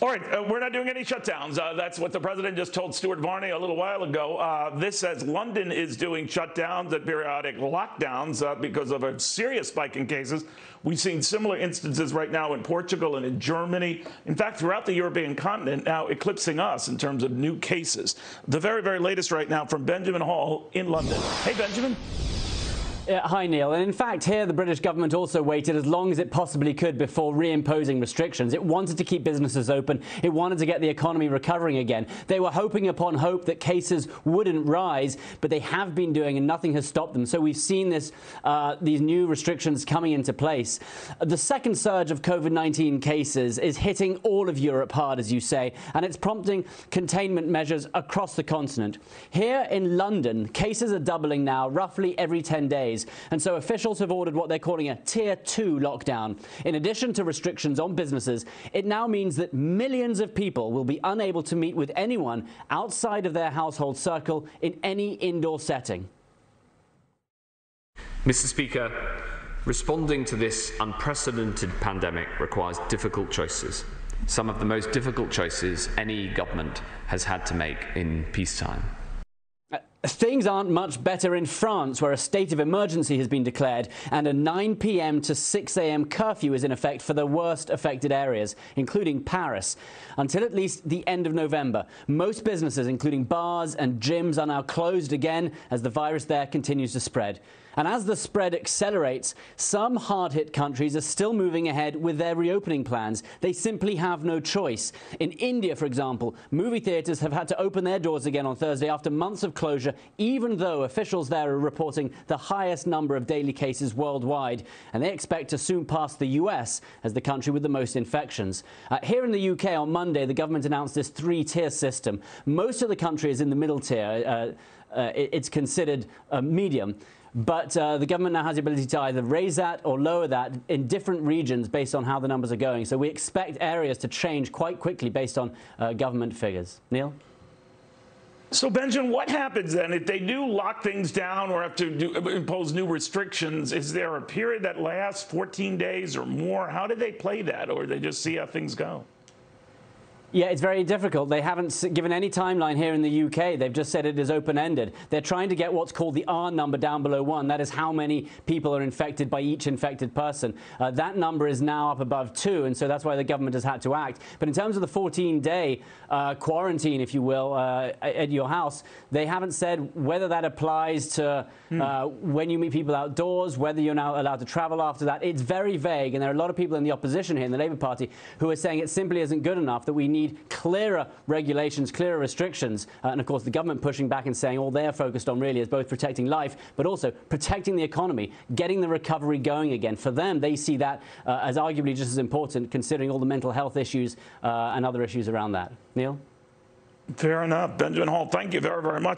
All right, uh, we're not doing any shutdowns. Uh, that's what the president just told Stuart Varney a little while ago. Uh, this says London is doing shutdowns and periodic lockdowns uh, because of a serious spike in cases. We've seen similar instances right now in Portugal and in Germany. In fact, throughout the European continent, now eclipsing us in terms of new cases. The very, very latest right now from Benjamin Hall in London. Hey, Benjamin. Uh, hi, Neil. And in fact, here the British government also waited as long as it possibly could before reimposing restrictions. It wanted to keep businesses open. It wanted to get the economy recovering again. They were hoping upon hope that cases wouldn't rise, but they have been doing, and nothing has stopped them. So we've seen this, uh, these new restrictions coming into place. The second surge of COVID-19 cases is hitting all of Europe hard, as you say, and it's prompting containment measures across the continent. Here in London, cases are doubling now, roughly every 10 days days. And so officials have ordered what they're calling a tier two lockdown. In addition to restrictions on businesses, it now means that millions of people will be unable to meet with anyone outside of their household circle in any indoor setting. Mr. Speaker, responding to this unprecedented pandemic requires difficult choices. Some of the most difficult choices any government has had to make in peacetime. Things aren't much better in France, where a state of emergency has been declared and a 9 p.m. to 6 a.m. curfew is in effect for the worst affected areas, including Paris. Until at least the end of November, most businesses, including bars and gyms, are now closed again as the virus there continues to spread. And as the spread accelerates, some hard-hit countries are still moving ahead with their reopening plans. They simply have no choice. In India, for example, movie theatres have had to open their doors again on Thursday after months of closure, even though officials there are reporting the highest number of daily cases worldwide. And they expect to soon pass the US as the country with the most infections. Uh, here in the UK on Monday, the government announced this three-tier system. Most of the country is in the middle tier. Uh, uh, it's considered medium. But uh, the government now has the ability to either raise that or lower that in different regions based on how the numbers are going. So we expect areas to change quite quickly based on uh, government figures. Neil? So, Benjamin, what happens then if they do lock things down or have to do, impose new restrictions? Is there a period that lasts 14 days or more? How do they play that, or do they just see how things go? Yeah, it's very difficult. They haven't given any timeline here in the UK. They've just said it is open-ended. They're trying to get what's called the R number down below one. That is how many people are infected by each infected person. Uh, that number is now up above two, and so that's why the government has had to act. But in terms of the 14-day uh, quarantine, if you will, uh, at your house, they haven't said whether that applies to hmm. when you meet people outdoors, whether you're now allowed to travel after that. It's very vague, and there are a lot of people in the opposition here in the Labour Party who are saying it simply isn't good enough, that we need need clearer regulations, clearer restrictions. Uh, and of course, the government pushing back and saying all they're focused on really is both protecting life, but also protecting the economy, getting the recovery going again. For them, they see that uh, as arguably just as important, considering all the mental health issues uh, and other issues around that. Neil? Fair enough. Benjamin Hall, thank you very, very much.